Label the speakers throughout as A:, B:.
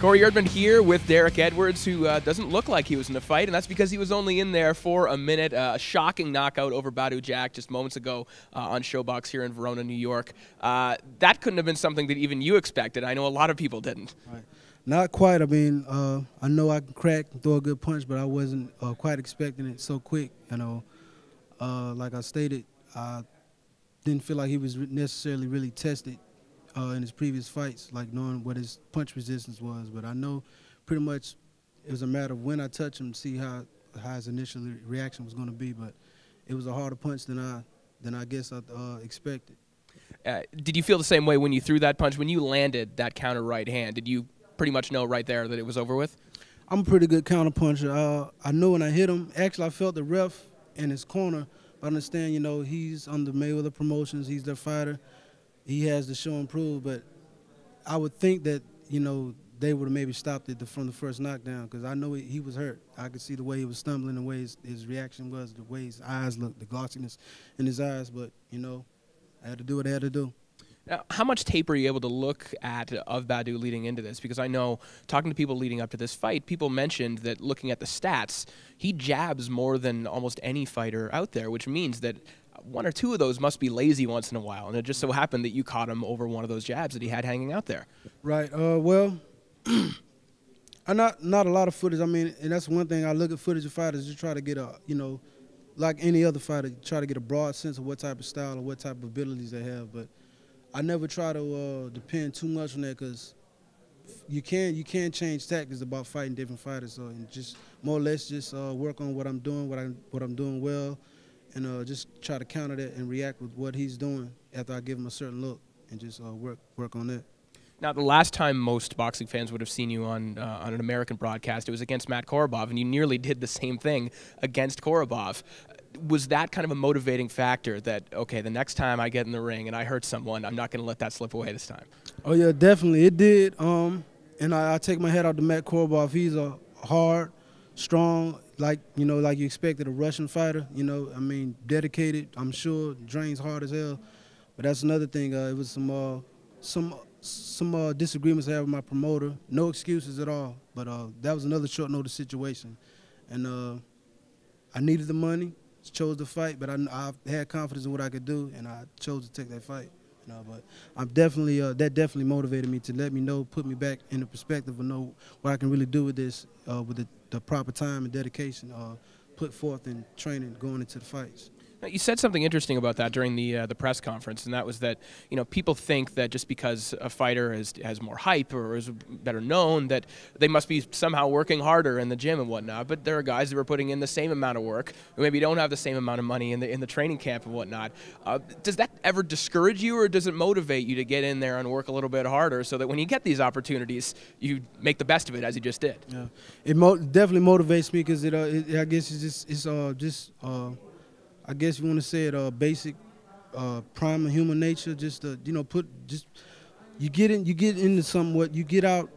A: Corey Erdman here with Derek Edwards, who uh, doesn't look like he was in a fight, and that's because he was only in there for a minute. Uh, a shocking knockout over Badou Jack just moments ago uh, on ShoBox here in Verona, New York. Uh, that couldn't have been something that even you expected. I know a lot of people didn't.
B: Right. Not quite. I mean, uh, I know I can crack throw a good punch, but I wasn't uh, quite expecting it so quick. You know, like I stated, I didn't feel like he was necessarily really tested uh, in his previous fights, like knowing what his punch resistance was. But I know pretty much it was a matter of when I touch him, to see how how his initial reaction was going to be. But it was a harder punch than I than I guess I uh, expected.
A: Uh, did you feel the same way when you threw that punch? When you landed that counter right hand, did you pretty much know right there that it was over with?
B: I'm a pretty good counter puncher. Uh, I knew when I hit him. Actually, I felt the ref in his corner. I understand, you know, he's under Mayweather Promotions. He's their fighter he has to show and prove. But I would think that you know they would have maybe stopped it from the first knockdown because I know he, was hurt. I could see the way he was stumbling, the way his, his, reaction was, the way his eyes looked, the glossiness in his eyes. But you know, I had to do what I had to do.
A: Now, how much tape are you able to look at of Badou leading into this? Because I know talking to people leading up to this fight, people mentioned that looking at the stats, he jabs more than almost any fighter out there, which means that one or two of those must be lazy once in a while. And it just so happened that you caught him over one of those jabs that he had hanging out there.
B: Right. Uh, well, I not not a lot of footage. I mean, and that's one thing I look at footage of fighters to try to get a you know, like any other fighter, try to get a broad sense of what type of style or what type of abilities they have. But I never try to uh, depend too much on that because you can you can change tactics about fighting different fighters. So and just more or less just uh, work on what I'm doing, what I what I'm doing well and uh, just try to counter that and react with what he's doing after I give him a certain look and just uh, work work on that.
A: Now, the last time most boxing fans would have seen you on uh, on an American broadcast, it was against Matt Korobov, and you nearly did the same thing against Korobov. Was that kind of a motivating factor that okay, the next time I get in the ring and I hurt someone, I'm not going to let that slip away this time?
B: Oh yeah, definitely it did. Um, and I, I take my head out to Matt Korobov. He's a hard, strong, like you know, like you expected a Russian fighter. You know, I mean, dedicated. I'm sure drains hard as hell. But that's another thing. Uh, it was some uh, some some uh, disagreements I had with my promoter. No excuses at all. But uh, that was another short notice situation, and uh, I needed the money. Chose to fight, but I, I had confidence in what I could do, and I chose to take that fight. But I'm definitely uh, that definitely motivated me to let me know, put me back in the perspective of know what I can really do with this, uh, with the, the, proper time and dedication uh, put forth in training going into the fights.
A: You said something interesting about that during the uh, the press conference, and that was that you know people think that just because a fighter is, has more hype or is better known, that they must be somehow working harder in the gym and whatnot. But there are guys that are putting in the same amount of work who maybe don't have the same amount of money in the in the training camp and whatnot. Uh, does that ever discourage you, or does it motivate you to get in there and work a little bit harder so that when you get these opportunities, you make the best of it as you just did?
B: Yeah, it mo definitely motivates me because it, uh, it, I guess it's just it's uh, just. Uh, I guess you want to say it, uh, basic uh, prime of human nature. Just to, you know, put just you get in, you get into something what you get out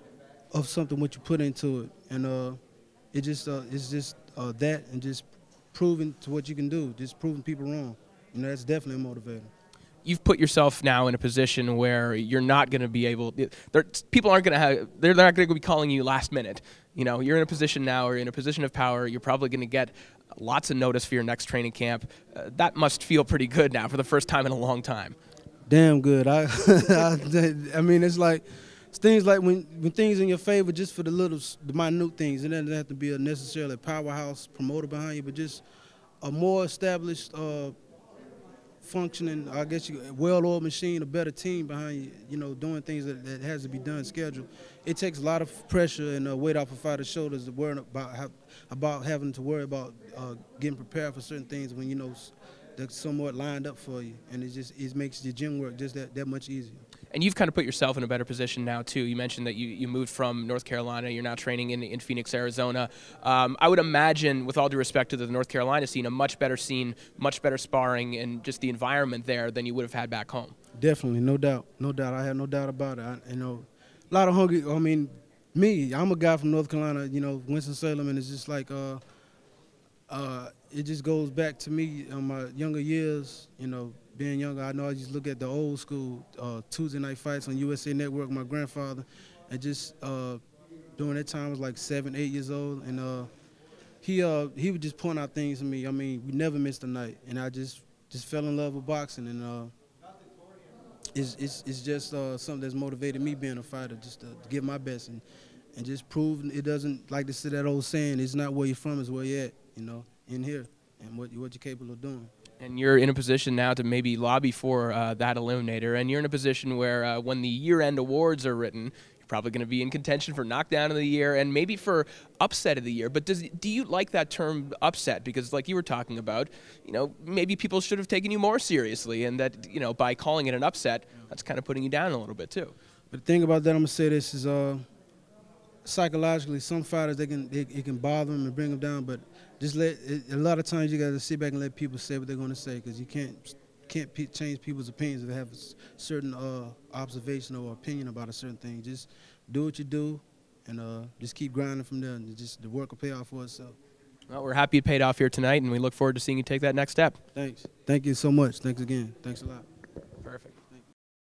B: of something what you put into it, and uh, it just uh, it's just uh, that and just proving to what you can do, just proving people wrong. You know, that's definitely a motivator
A: you've put yourself now in a position where you're not going to be able. People aren't going to have. They're not going to be calling you last minute. You know, you're in a position now, or in a position of power. You're probably going to get lots of notice for your next training camp. Uh, that must feel pretty good now for the first time in a long time.
B: Damn good. I, I, I mean, it's like it's things like when when things in your favor, just for the little, the minute things. It doesn't have to be a necessarily powerhouse promoter behind you, but just a more established. Uh, functioning, I guess, you, well-oiled machine, a better team behind you, you know, doing things that, that has to be done scheduled. It takes a lot of pressure and uh, weight off a fighter's shoulders to worry about about having to worry about uh, getting prepared for certain things when you know they're somewhat lined up for you, and it just it makes your gym work just that, that much easier
A: and you've kind of put yourself in a better position now too. You mentioned that you, you moved from North Carolina. You're now training in, in Phoenix, Arizona. Um, I would imagine, with all due respect to the North Carolina scene, a much better scene, much better sparring, and just the environment there than you would have had back home.
B: Definitely, no doubt, no doubt. I have no doubt about it. I, you know, a lot of hungry. I mean, me, I'm a guy from North Carolina. You know, Winston Salem, and it's just like. Uh, uh, it just goes back to me in my younger years, you know, being younger, I know I just look at the old school uh, Tuesday night fights on USA Network. My grandfather, and just uh, during that time I was like seven, eight years old, and uh, he uh he would just point out things to me. I mean, we never missed a night, and I just just fell in love with boxing, and uh, it's it's it's just uh, something that's motivated me being a fighter, just to give my best and and just prove it doesn't like to say that old saying, it's not where you're from, it's where you're at, you know, in here, and what what you're capable of doing
A: and you're in a position now to maybe lobby for uh, that eliminator, and you're in a position where uh, when the year-end awards are written, you're probably going to be in contention for knockdown of the year and maybe for upset of the year. But does do you like that term upset? Because like you were talking about, you know, maybe people should have taken you more seriously, and that you know by calling it an upset, that's kind of putting you down a little bit too.
B: But the thing about that, I'm gonna say this is. Uh, psychologically, some fighters they can it, it, can bother them and bring them down, but just let it, a lot of times you got to sit back and let people say what they're going to say because you can't can't change people's opinions if they have a certain uh, observation or opinion about a certain thing. Just do what you do, and uh, just keep grinding from there, and just the work will pay off for itself.
A: Well, we're happy it paid off here tonight, and we look forward to seeing you take that next step.
B: Thanks. Thank you so much. Thanks again. Thanks a lot.